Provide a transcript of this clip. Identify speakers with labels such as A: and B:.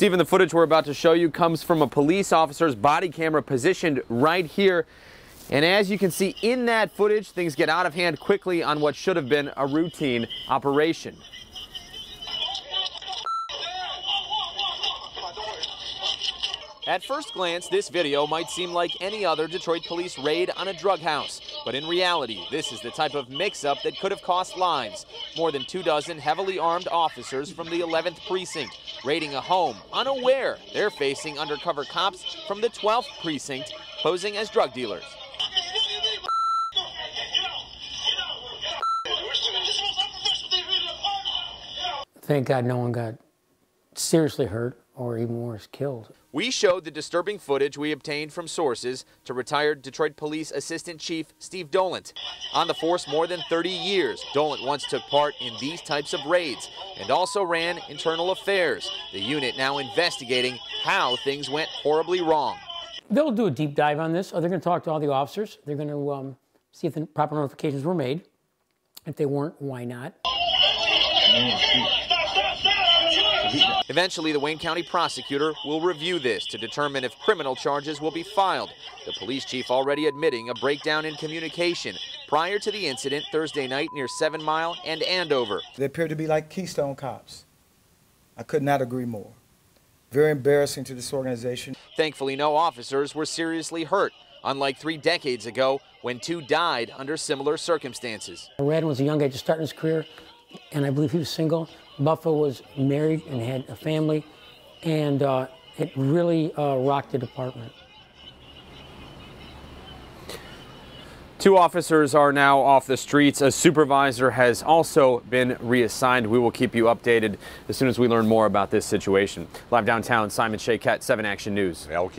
A: Stephen, the footage we're about to show you comes from a police officer's body camera positioned right here. And as you can see in that footage, things get out of hand quickly on what should have been a routine operation. At first glance, this video might seem like any other Detroit police raid on a drug house. But in reality, this is the type of mix-up that could have cost lives. More than two dozen heavily armed officers from the 11th precinct raiding a home, unaware they're facing undercover cops from the 12th precinct posing as drug dealers.
B: Thank God no one got seriously hurt or even worse, killed.
A: We showed the disturbing footage we obtained from sources to retired Detroit Police Assistant Chief Steve Dolunt. On the force more than 30 years, Dolunt once took part in these types of raids and also ran internal affairs, the unit now investigating how things went horribly wrong.
B: They'll do a deep dive on this. They're going to talk to all the officers. They're going to um, see if the proper notifications were made. If they weren't, why not?
A: Eventually, the Wayne County prosecutor will review this to determine if criminal charges will be filed. The police chief already admitting a breakdown in communication prior to the incident Thursday night near Seven Mile and Andover.
C: They appear to be like Keystone cops. I could not agree more. Very embarrassing to this organization.
A: Thankfully, no officers were seriously hurt, unlike three decades ago when two died under similar circumstances.
B: Radden was a young guy just starting his career, and I believe he was single. Buffa was married and had a family, and uh, it really uh, rocked the department.
A: Two officers are now off the streets. A supervisor has also been reassigned. We will keep you updated as soon as we learn more about this situation. Live downtown, Simon Shaykhet, 7 Action News.
D: Yeah, we'll keep